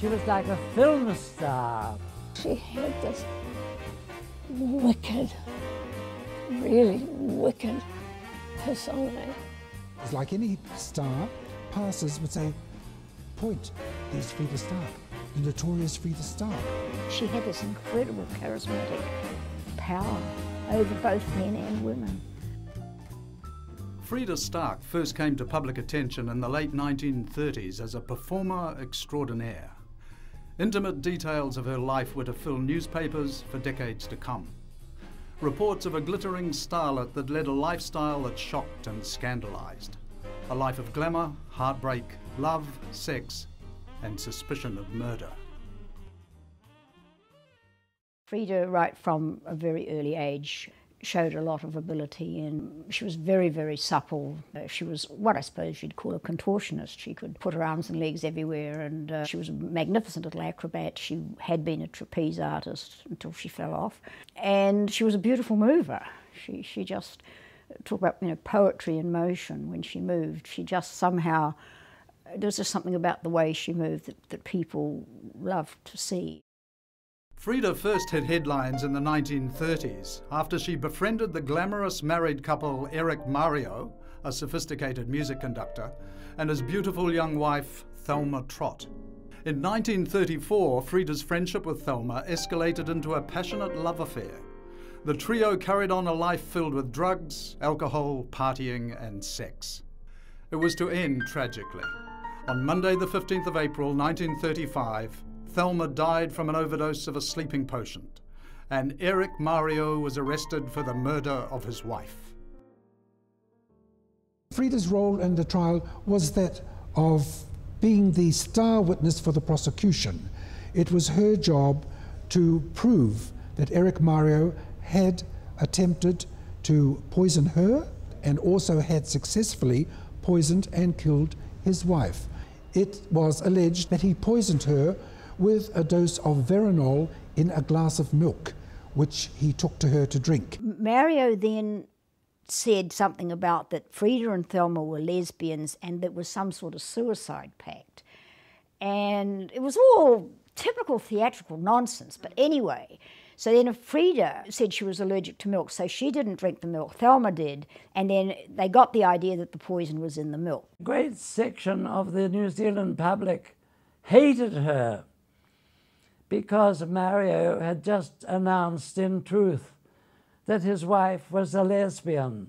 She was like a film star. She had this wicked, really wicked persona. It's like any star, passers would say, point, there's Freda Stark, the notorious Freda Stark. She had this incredible charismatic power over both men and women. Freda Stark first came to public attention in the late 1930s as a performer extraordinaire. Intimate details of her life were to fill newspapers for decades to come. Reports of a glittering starlet that led a lifestyle that shocked and scandalized. A life of glamour, heartbreak, love, sex, and suspicion of murder. Freda, right from a very early age, showed a lot of ability and she was very, very supple. Uh, she was what I suppose you'd call a contortionist. She could put her arms and legs everywhere and uh, she was a magnificent little acrobat. She had been a trapeze artist until she fell off. And she was a beautiful mover. She, she just, talk about you know, poetry in motion when she moved. She just somehow, there was just something about the way she moved that, that people loved to see. Freda first hit headlines in the 1930s after she befriended the glamorous married couple Eric Mareo, a sophisticated music conductor, and his beautiful young wife Thelma Trott. In 1934, Freda's friendship with Thelma escalated into a passionate love affair. The trio carried on a life filled with drugs, alcohol, partying, and sex. It was to end tragically. On Monday, the 15th of April 1935, Thelma died from an overdose of a sleeping potion, and Eric Mareo was arrested for the murder of his wife. Freda's role in the trial was that of being the star witness for the prosecution. It was her job to prove that Eric Mareo had attempted to poison her and also had successfully poisoned and killed his wife. It was alleged that he poisoned her with a dose of Veronal in a glass of milk, which he took to her to drink. Mareo then said something about that Freda and Thelma were lesbians and there was some sort of suicide pact. And it was all typical theatrical nonsense, but anyway. So then Freda said she was allergic to milk, so she didn't drink the milk. Thelma did, and then they got the idea that the poison was in the milk. A great section of the New Zealand public hated her because Mareo had just announced in truth that his wife was a lesbian.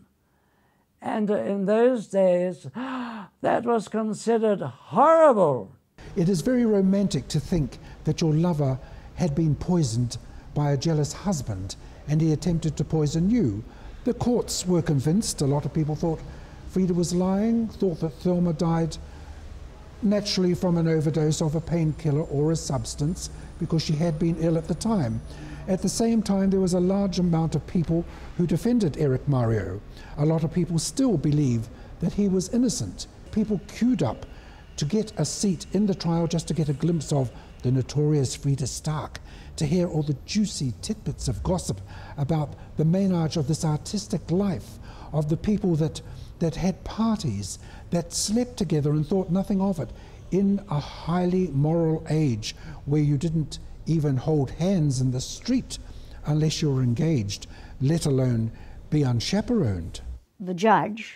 And in those days, that was considered horrible. It is very romantic to think that your lover had been poisoned by a jealous husband and he attempted to poison you. The courts were convinced, a lot of people thought Freda was lying, thought that Thelma died naturally from an overdose of a painkiller or a substance because she had been ill at the time. At the same time, there was a large amount of people who defended Eric Mareo. A lot of people still believe that he was innocent. People queued up to get a seat in the trial just to get a glimpse of the notorious Freda Stark, to hear all the juicy tidbits of gossip about the menage of this artistic life, of the people that, that had parties, that slept together and thought nothing of it in a highly moral age where you didn't even hold hands in the street unless you were engaged, let alone be unchaperoned. The judge,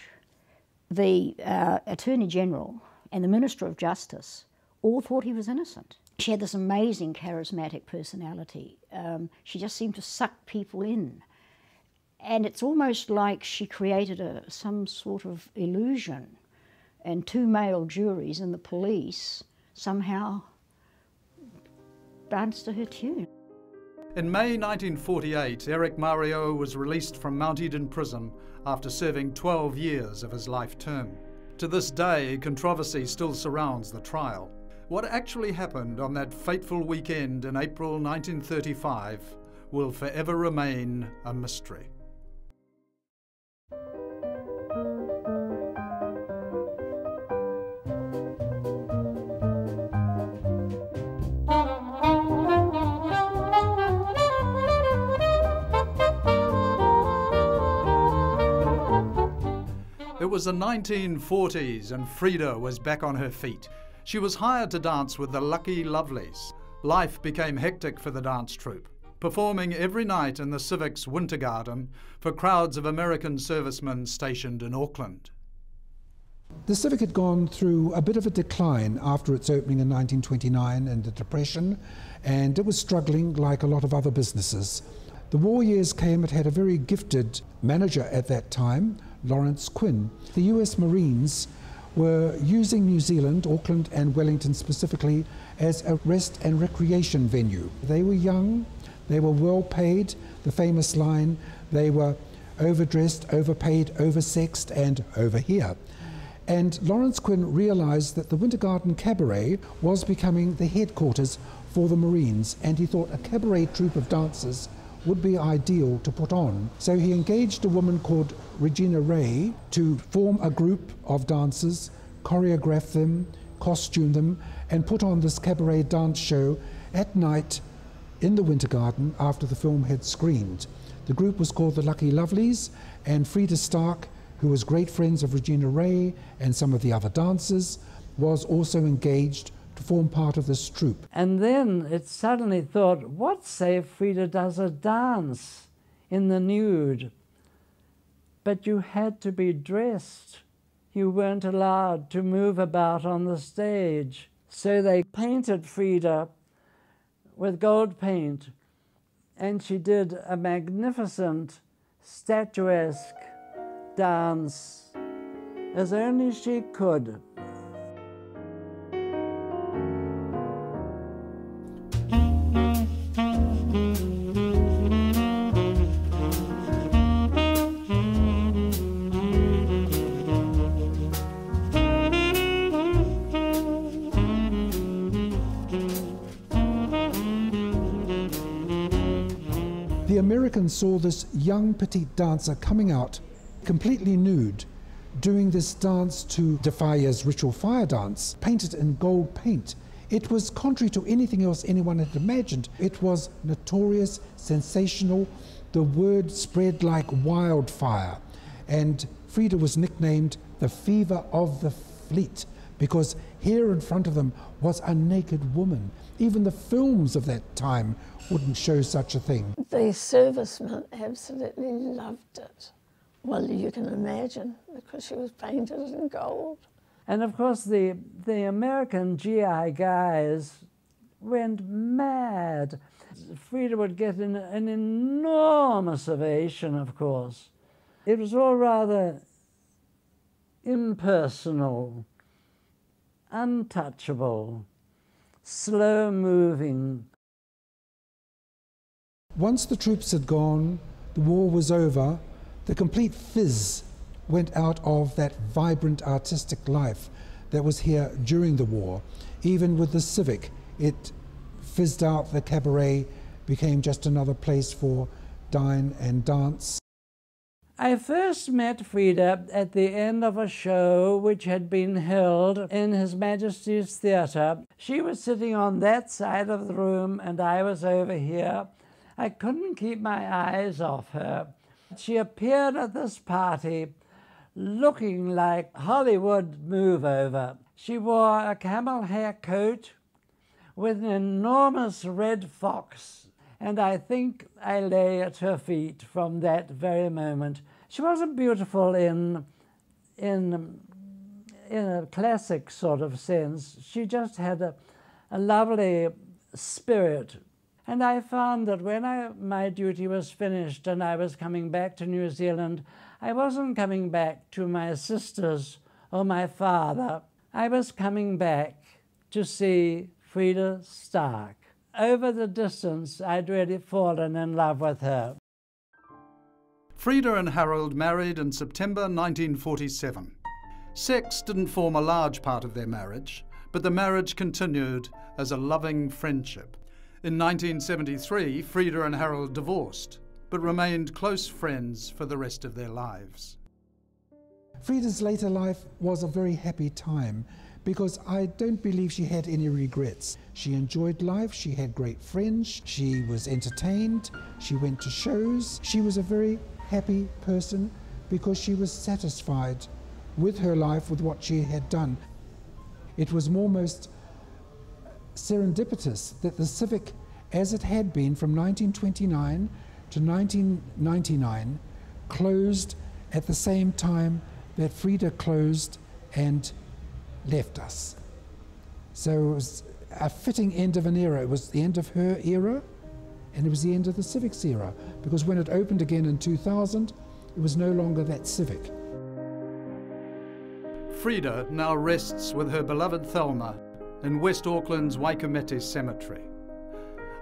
the uh, Attorney General, and the Minister of Justice all thought he was innocent. She had this amazing charismatic personality. Um, she just seemed to suck people in. And it's almost like she created a, some sort of illusion and two male juries and the police somehow danced to her tune. In May 1948, Eric Mareo was released from Mount Eden Prison after serving 12 years of his life term. To this day, controversy still surrounds the trial. What actually happened on that fateful weekend in April 1935 will forever remain a mystery. It was the 1940s and Freda was back on her feet. She was hired to dance with the Lucky Lovelies. Life became hectic for the dance troupe, performing every night in the Civic's Winter Garden for crowds of American servicemen stationed in Auckland. The Civic had gone through a bit of a decline after its opening in 1929 and the Depression, and it was struggling like a lot of other businesses. The war years came, it had a very gifted manager at that time, Lawrence Quinn. The US Marines were using New Zealand, Auckland and Wellington specifically, as a rest and recreation venue. They were young, they were well paid, the famous line, they were overdressed, overpaid, oversexed, and over here. And Lawrence Quinn realized that the Winter Garden Cabaret was becoming the headquarters for the Marines, and he thought a cabaret troupe of dancers would be ideal to put on. So he engaged a woman called Regina Ray to form a group of dancers, choreograph them, costume them, and put on this cabaret dance show at night in the Winter Garden after the film had screened. The group was called the Lucky Lovelies, and Freda Stark, who was great friends of Regina Ray and some of the other dancers, was also engaged to form part of this troupe. And then it suddenly thought, what say if Freda does a dance in the nude? But you had to be dressed. You weren't allowed to move about on the stage. So they painted Freda with gold paint, and she did a magnificent statuesque dance as only she could. The Americans saw this young petite dancer coming out completely nude, doing this dance to De Falla's ritual fire dance, painted in gold paint. It was contrary to anything else anyone had imagined. It was notorious, sensational. The word spread like wildfire. And Freda was nicknamed the fever of the fleet because here in front of them was a naked woman. Even the films of that time wouldn't show such a thing. The servicemen absolutely loved it. Well, you can imagine because she was painted in gold. And of course, the, the American GI guys went mad. Freda would get an, an enormous ovation, of course. It was all rather impersonal, untouchable, slow moving. Once the troops had gone, the war was over, the complete fizz went out of that vibrant artistic life that was here during the war. Even with the Civic, it fizzed out, the cabaret became just another place for dine and dance. I first met Freda at the end of a show which had been held in His Majesty's Theatre. She was sitting on that side of the room and I was over here. I couldn't keep my eyes off her. She appeared at this party looking like Hollywood move over. She wore a camel hair coat with an enormous red fox, and I think I lay at her feet from that very moment. She wasn't beautiful in, in, in a classic sort of sense. She just had a, a lovely spirit and I found that when I, my duty was finished and I was coming back to New Zealand, I wasn't coming back to my sisters or my father. I was coming back to see Freda Stark. Over the distance, I'd really fallen in love with her. Freda and Harold married in September 1947. Sex didn't form a large part of their marriage, but the marriage continued as a loving friendship. In 1973, Freda and Harold divorced, but remained close friends for the rest of their lives. Freda's later life was a very happy time because I don't believe she had any regrets. She enjoyed life, she had great friends, she was entertained, she went to shows. She was a very happy person because she was satisfied with her life, with what she had done. it was almost serendipitous that the Civic, as it had been from 1929 to 1999, closed at the same time that Freda closed and left us. So it was a fitting end of an era. It was the end of her era, and it was the end of the Civic's era, because when it opened again in 2000, it was no longer that Civic. Freda now rests with her beloved Thelma in West Auckland's Waikumete Cemetery.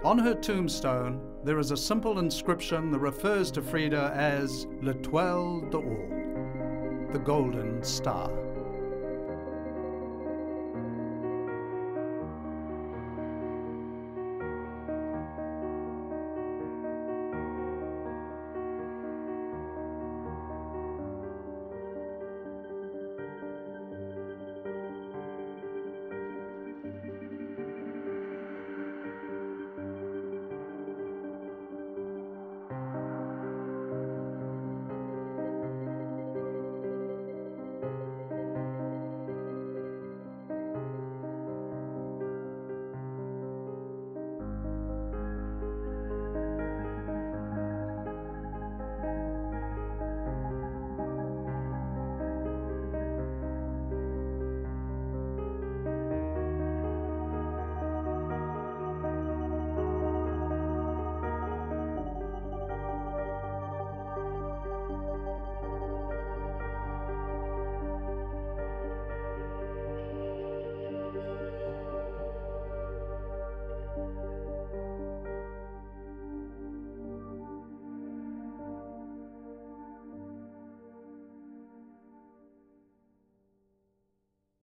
On her tombstone, there is a simple inscription that refers to Frida as L'Etoile d'Or, the Golden Star.